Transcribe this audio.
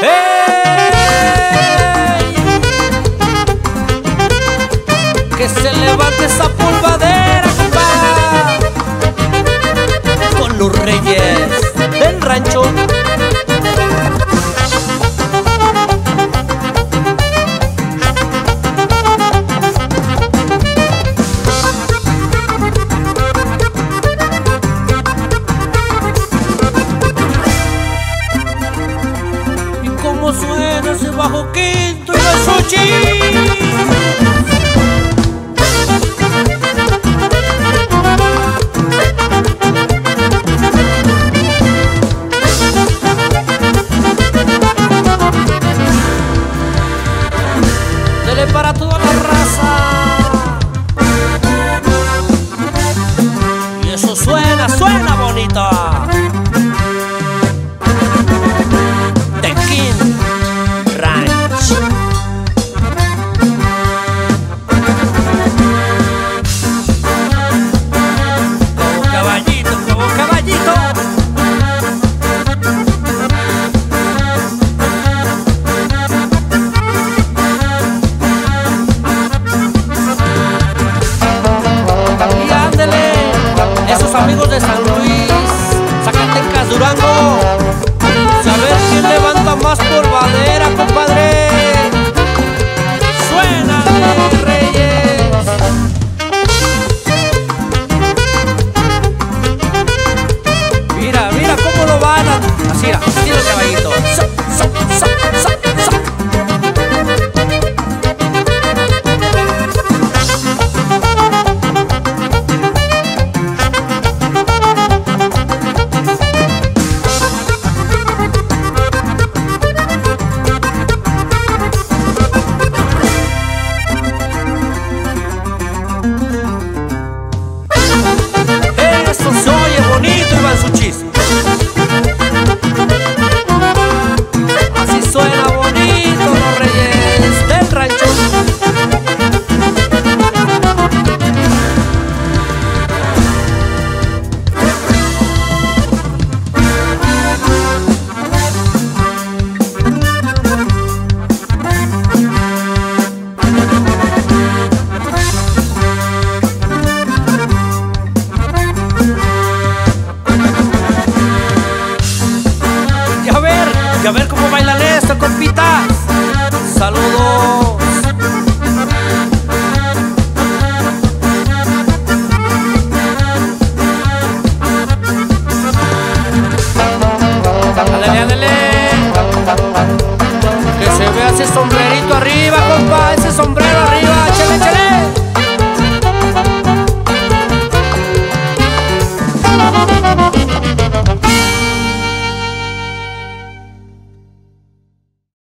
Que se levante esa polvadera, Con los reyes Suena bajo quinto y para toda la raza. San Luis, Zacatecas, Durango. Saber quién levanta más polvadera, compadre. Suena Reyes. Mira, mira cómo lo van a. Así, así el caballito. Sa, sa, bonito e sutis. Que